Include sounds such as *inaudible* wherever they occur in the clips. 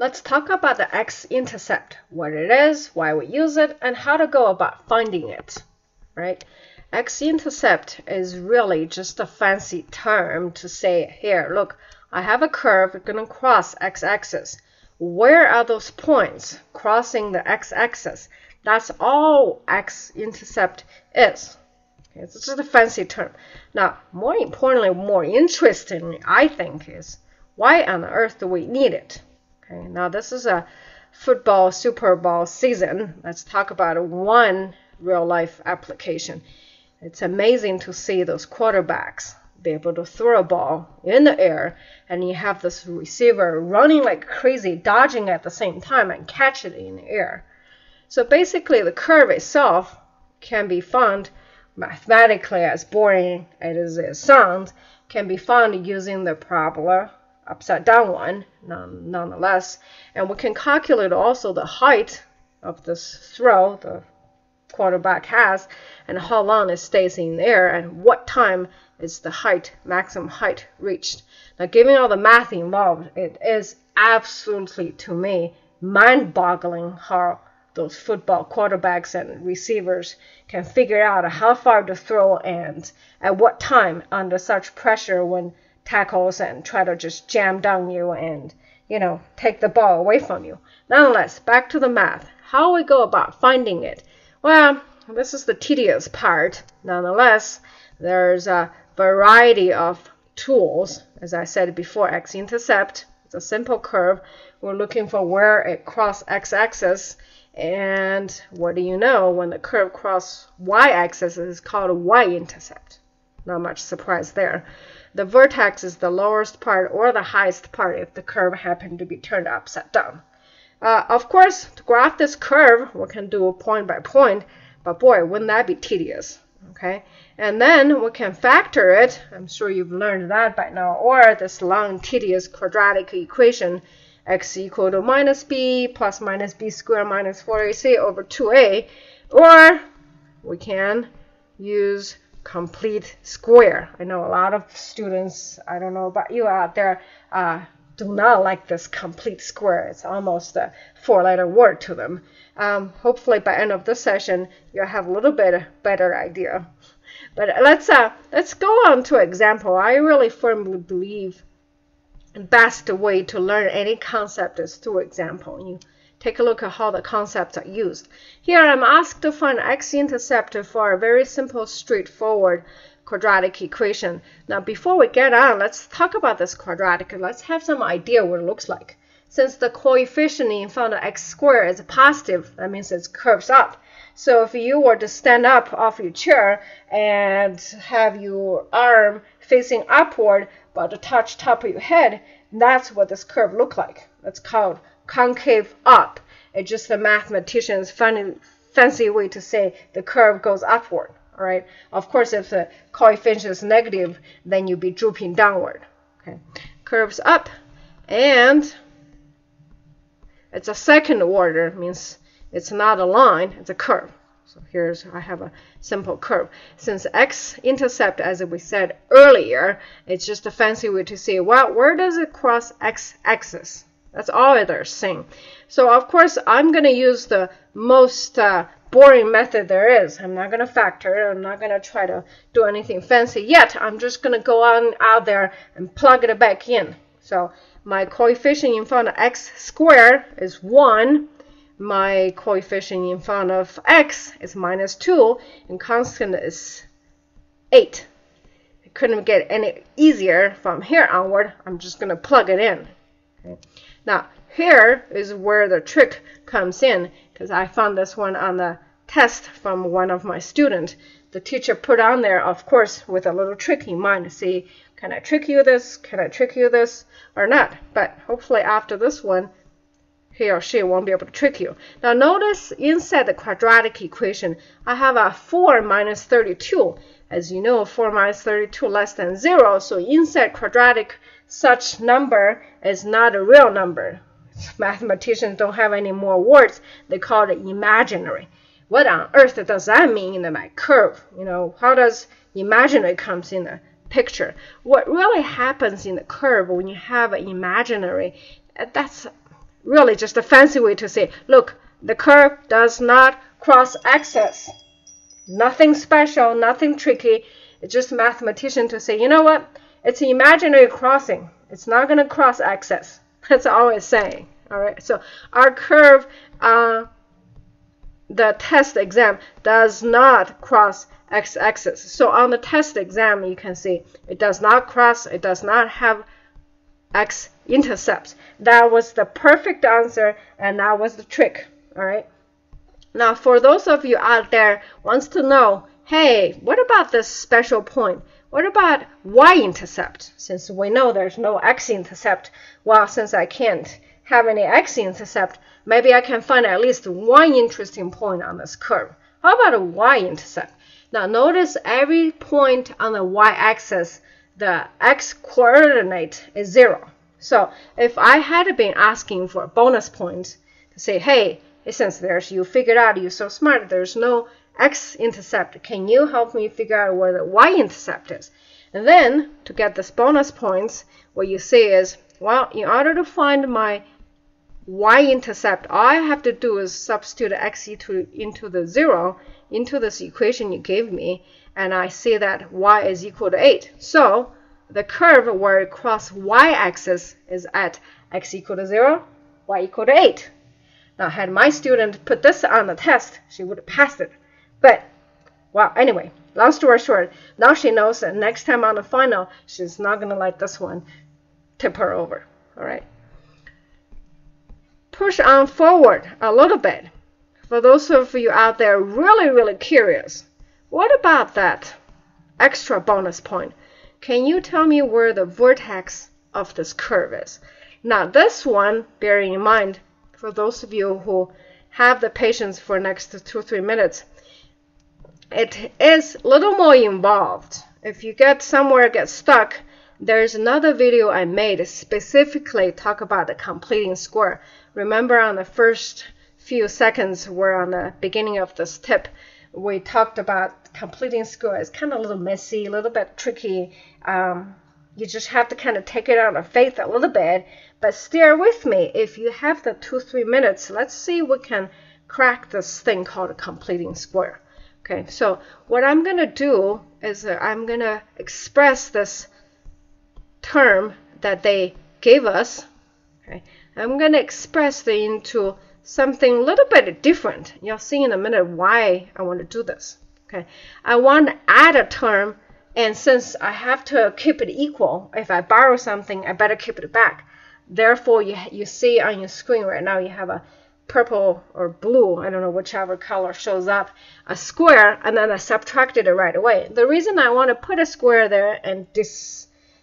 Let's talk about the x-intercept, what it is, why we use it, and how to go about finding it, right? X-intercept is really just a fancy term to say, here, look, I have a curve going to cross x-axis. Where are those points crossing the x-axis? That's all x-intercept is. It's just a fancy term. Now, more importantly, more interestingly, I think, is why on earth do we need it? Okay, now this is a football Super Bowl season. Let's talk about one real life application. It's amazing to see those quarterbacks be able to throw a ball in the air and you have this receiver running like crazy, dodging at the same time and catch it in the air. So basically the curve itself can be found mathematically as boring as it sounds, can be found using the parabola upside down one nonetheless. And we can calculate also the height of this throw the quarterback has and how long it stays in the air and what time is the height, maximum height reached. Now, given all the math involved, it is absolutely, to me, mind-boggling how those football quarterbacks and receivers can figure out how far to throw and at what time under such pressure when tackles and try to just jam down you and, you know, take the ball away from you. Nonetheless, back to the math. How we go about finding it? Well, this is the tedious part. Nonetheless, there's a variety of tools. As I said before, x-intercept. It's a simple curve. We're looking for where it crosses x-axis. And what do you know? When the curve crosses y-axis, it's called a y-intercept. Not much surprise there. The vertex is the lowest part or the highest part if the curve happened to be turned upside down. Uh, of course, to graph this curve, we can do point by point, but boy, wouldn't that be tedious? Okay, and then we can factor it. I'm sure you've learned that by now, or this long, tedious quadratic equation x equal to minus b plus minus b squared minus 4ac over 2a, or we can use complete square. I know a lot of students, I don't know about you out there, uh, do not like this complete square. It's almost a four-letter word to them. Um, hopefully by end of this session, you'll have a little bit better idea. But let's uh, let's go on to example. I really firmly believe the best way to learn any concept is through example. You Take a look at how the concepts are used. Here I'm asked to find x-intercept for a very simple, straightforward quadratic equation. Now before we get on, let's talk about this quadratic. Let's have some idea what it looks like. Since the coefficient in front of x squared is positive, that means it curves up. So if you were to stand up off your chair and have your arm facing upward but to touch top of your head, that's what this curve look like. That's called concave up. It's just a mathematician's funny, fancy way to say the curve goes upward. All right. Of course, if the coefficient is negative, then you'll be drooping downward. Okay. Curves up, and it's a second order. Means it's not a line. It's a curve. So here's I have a simple curve. Since x-intercept, as we said earlier, it's just a fancy way to say, well, where does it cross x-axis? That's all they're saying. So of course, I'm going to use the most uh, boring method there is. I'm not going to factor. I'm not going to try to do anything fancy yet. I'm just going to go on out there and plug it back in. So my coefficient in front of x squared is 1. My coefficient in front of x is minus 2. And constant is 8. It couldn't get any easier from here onward. I'm just going to plug it in. Now, here is where the trick comes in because I found this one on the test from one of my students. The teacher put on there, of course, with a little trick in mind to see, can I trick you this? Can I trick you this or not? But hopefully after this one, he or she won't be able to trick you. Now notice inside the quadratic equation, I have a 4 minus 32. As you know, 4 minus 32 less than 0. So inside quadratic such number is not a real number. *laughs* Mathematicians don't have any more words. They call it imaginary. What on earth does that mean in my curve? You know, how does imaginary comes in the picture? What really happens in the curve when you have an imaginary, that's really just a fancy way to say, look, the curve does not cross axis. Nothing special, nothing tricky. It's just mathematician to say, you know what? It's an imaginary crossing. It's not going to cross axis. *laughs* That's all it's saying. All right. So our curve, uh, the test exam does not cross x-axis. So on the test exam, you can see it does not cross. It does not have x-intercepts. That was the perfect answer, and that was the trick. All right. Now, for those of you out there wants to know, hey, what about this special point? What about y-intercept? Since we know there's no x-intercept, well, since I can't have any x-intercept, maybe I can find at least one interesting point on this curve. How about a y-intercept? Now notice every point on the y-axis, the x-coordinate is 0. So if I had been asking for a bonus points to say, hey, since there's you figured out you're so smart, there's no x-intercept. Can you help me figure out where the y-intercept is? And then, to get this bonus points, what you say is, well, in order to find my y-intercept, all I have to do is substitute x into, into the 0 into this equation you gave me, and I see that y is equal to 8. So, the curve where it crosses y-axis is at x equal to 0, y equal to 8. Now, had my student put this on the test, she would have passed it. But, well, anyway, long story short, now she knows that next time on the final, she's not going to let this one tip her over. All right. Push on forward a little bit. For those of you out there really, really curious, what about that extra bonus point? Can you tell me where the vertex of this curve is? Now, this one, bearing in mind, for those of you who have the patience for next two, three minutes, it is a little more involved. If you get somewhere, get stuck, there's another video I made specifically talk about the completing square. Remember on the first few seconds we're on the beginning of this tip, we talked about completing square. It's kind of a little messy, a little bit tricky. Um, you just have to kind of take it on faith a little bit, but steer with me. If you have the two, three minutes, let's see we can crack this thing called a completing square. Okay, so what I'm going to do is I'm going to express this term that they gave us. Okay, I'm going to express it into something a little bit different. You'll see in a minute why I want to do this. Okay, I want to add a term, and since I have to keep it equal, if I borrow something, I better keep it back. Therefore, you, you see on your screen right now, you have a purple or blue, I don't know whichever color shows up, a square, and then I subtracted it right away. The reason I want to put a square there and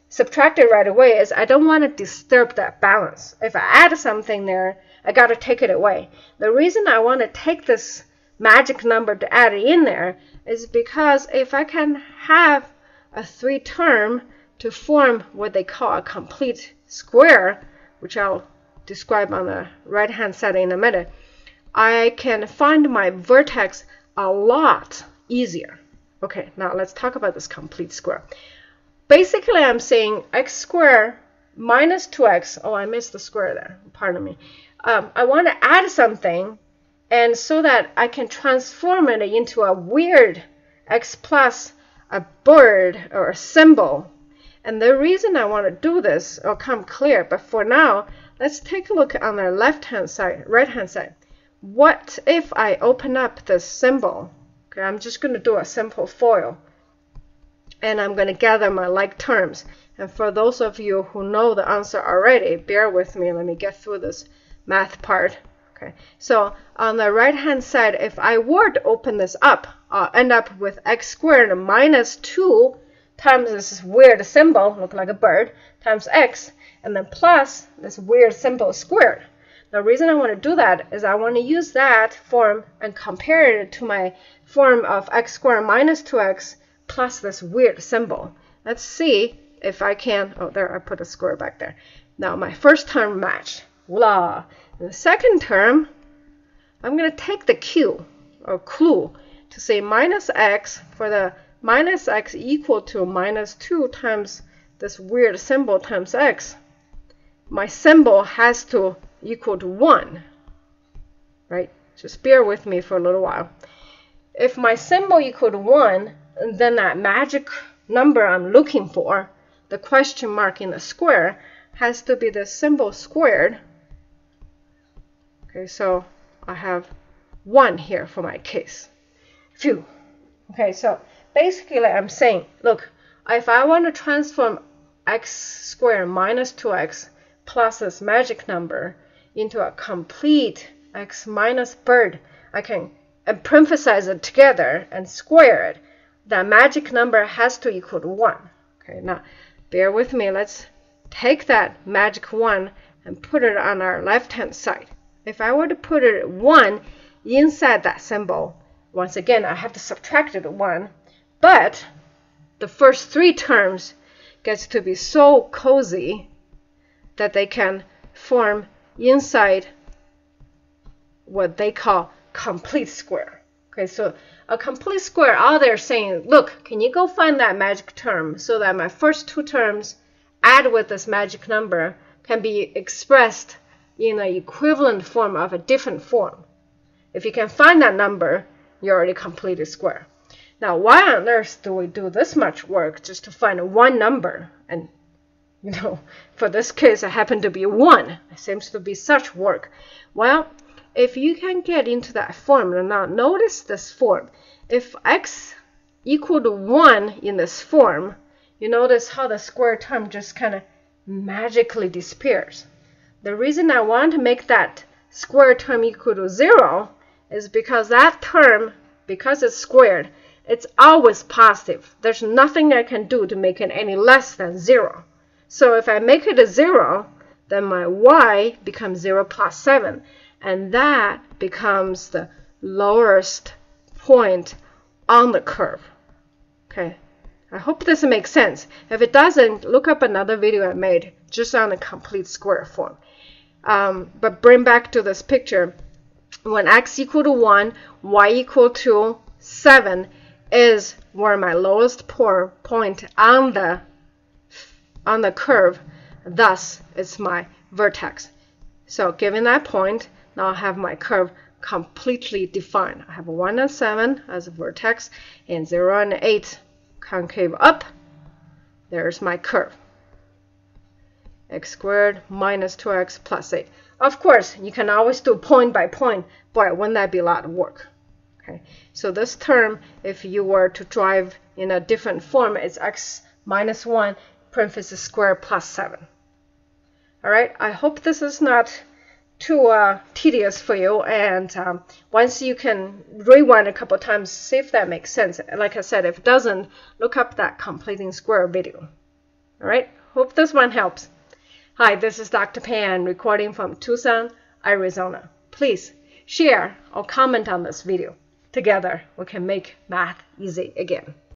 subtract it right away is I don't want to disturb that balance. If I add something there, I got to take it away. The reason I want to take this magic number to add it in there is because if I can have a three term to form what they call a complete square, which I'll describe on the right hand side in a minute, I can find my vertex a lot easier. Okay, now let's talk about this complete square. Basically, I'm saying x squared minus 2x. Oh, I missed the square there. Pardon me. Um, I want to add something, and so that I can transform it into a weird x plus a bird or a symbol. And the reason I want to do this will come clear, but for now, Let's take a look on the left hand side, right hand side. What if I open up this symbol? Okay, I'm just going to do a simple FOIL. And I'm going to gather my like terms. And for those of you who know the answer already, bear with me. Let me get through this math part. Okay, so on the right hand side, if I were to open this up, I'll end up with x squared minus 2 times this weird symbol, look like a bird, times x and then plus this weird symbol squared. The reason I want to do that is I want to use that form and compare it to my form of x squared minus 2x plus this weird symbol. Let's see if I can. Oh, there, I put a square back there. Now, my first term match. Voila. In the second term, I'm going to take the q or clue to say minus x for the minus x equal to minus 2 times this weird symbol times x my symbol has to equal to 1, right? Just bear with me for a little while. If my symbol equal to 1, then that magic number I'm looking for, the question mark in the square, has to be the symbol squared. Okay, so I have 1 here for my case. Phew. Okay, so basically I'm saying, look, if I want to transform x squared minus 2x plus this magic number into a complete x minus bird, I can parenthesize it together and square it. That magic number has to equal to 1. Okay, now bear with me. Let's take that magic 1 and put it on our left-hand side. If I were to put it 1 inside that symbol, once again, I have to subtract it 1. But the first three terms gets to be so cozy that they can form inside what they call complete square. Okay, so a complete square, all they're saying, look, can you go find that magic term so that my first two terms add with this magic number can be expressed in an equivalent form of a different form. If you can find that number, you're already completed square. Now, why on earth do we do this much work just to find one number? And, *laughs* you know, for this case, it happened to be 1. It seems to be such work. Well, if you can get into that form, now notice this form. If x equal to 1 in this form, you notice how the square term just kind of magically disappears. The reason I want to make that square term equal to 0 is because that term, because it's squared, it's always positive. There's nothing I can do to make it any less than 0. So if I make it a 0, then my y becomes 0 plus 7 and that becomes the lowest point on the curve. Okay, I hope this makes sense. If it doesn't, look up another video I made just on the complete square form. Um, but bring back to this picture, when x equal to 1, y equal to 7 is where my lowest point on the on the curve, thus it's my vertex. So given that point, now I have my curve completely defined. I have 1 and 7 as a vertex and 0 and 8 concave up. There's my curve. x squared minus 2x plus 8. Of course, you can always do point by point. Boy, wouldn't that be a lot of work? Okay, so this term, if you were to drive in a different form, it's x minus 1 parenthesis square plus 7. All right, I hope this is not too uh, tedious for you. And um, once you can rewind a couple times, see if that makes sense. Like I said, if it doesn't, look up that completing square video. All right, hope this one helps. Hi, this is Dr. Pan recording from Tucson, Arizona. Please share or comment on this video. Together, we can make math easy again.